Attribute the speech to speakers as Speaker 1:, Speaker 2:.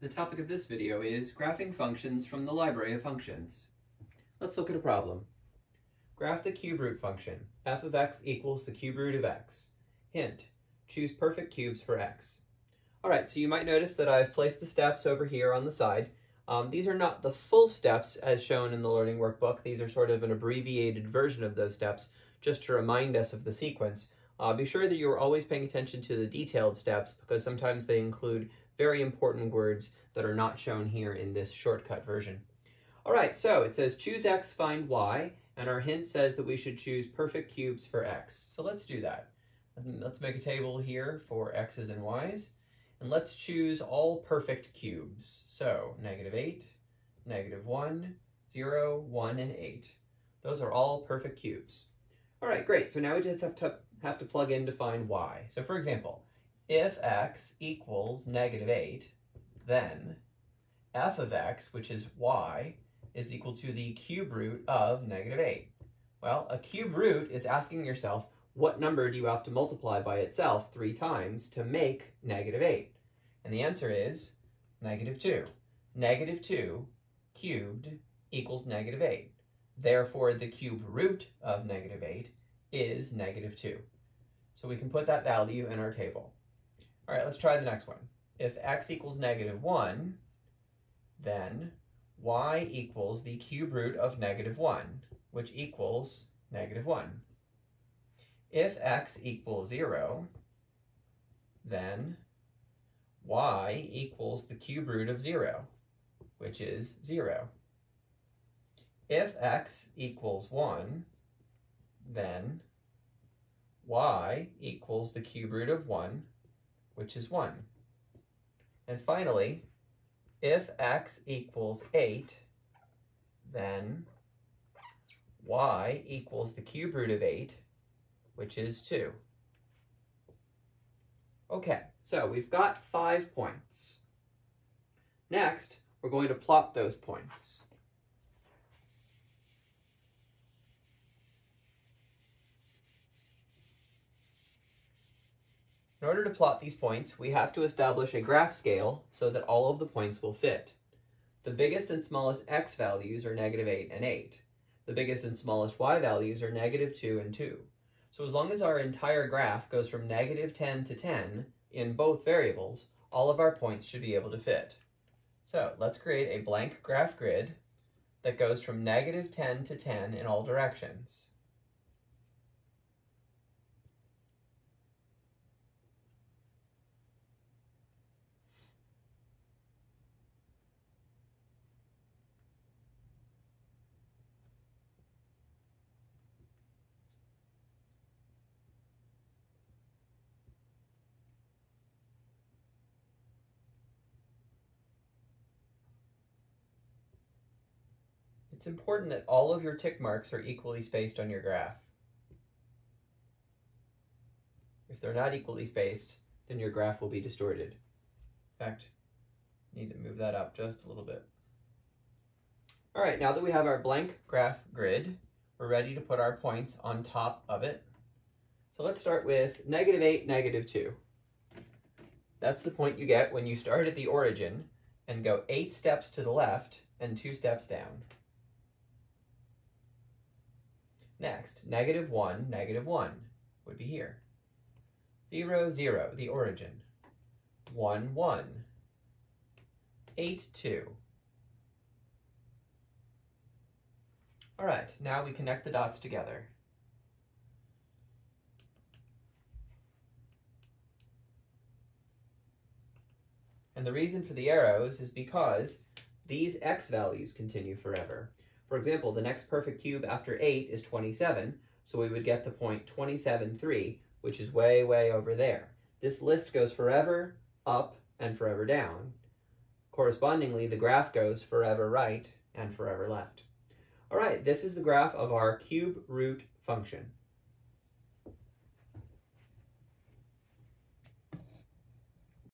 Speaker 1: The topic of this video is graphing functions from the library of functions. Let's look at a problem. Graph the cube root function. f of x equals the cube root of x. Hint, choose perfect cubes for x. All right, so you might notice that I've placed the steps over here on the side. Um, these are not the full steps as shown in the learning workbook. These are sort of an abbreviated version of those steps just to remind us of the sequence. Uh, be sure that you're always paying attention to the detailed steps because sometimes they include very important words that are not shown here in this shortcut version. All right, so it says choose x, find y, and our hint says that we should choose perfect cubes for x. So let's do that. Let's make a table here for x's and y's, and let's choose all perfect cubes. So negative 8, negative 1, 0, 1, and 8. Those are all perfect cubes. All right, great. So now we just have to have to plug in to find y. So for example, if x equals negative 8, then f of x, which is y, is equal to the cube root of negative 8. Well, a cube root is asking yourself, what number do you have to multiply by itself three times to make negative 8? And the answer is negative 2. Negative 2 cubed equals negative 8. Therefore, the cube root of negative 8 is negative 2. So we can put that value in our table. All right, let's try the next one. If x equals negative 1, then y equals the cube root of negative 1, which equals negative 1. If x equals 0, then y equals the cube root of 0, which is 0. If x equals 1, then y equals the cube root of 1, which is 1. And finally, if x equals 8, then y equals the cube root of 8, which is 2. Okay, so we've got five points. Next, we're going to plot those points. In order to plot these points, we have to establish a graph scale so that all of the points will fit. The biggest and smallest x values are negative 8 and 8. The biggest and smallest y values are negative 2 and 2. So as long as our entire graph goes from negative 10 to 10 in both variables, all of our points should be able to fit. So let's create a blank graph grid that goes from negative 10 to 10 in all directions. It's important that all of your tick marks are equally spaced on your graph. If they're not equally spaced, then your graph will be distorted. In fact, need to move that up just a little bit. All right, now that we have our blank graph grid, we're ready to put our points on top of it. So let's start with negative 8, negative 2. That's the point you get when you start at the origin and go 8 steps to the left and 2 steps down. Next, negative 1, negative 1 would be here. 0, 0, the origin. 1, 1. 8, 2. All right, now we connect the dots together. And the reason for the arrows is because these x values continue forever. For example, the next perfect cube after 8 is 27, so we would get the point 27, 3, which is way, way over there. This list goes forever up and forever down. Correspondingly, the graph goes forever right and forever left. All right, this is the graph of our cube root function.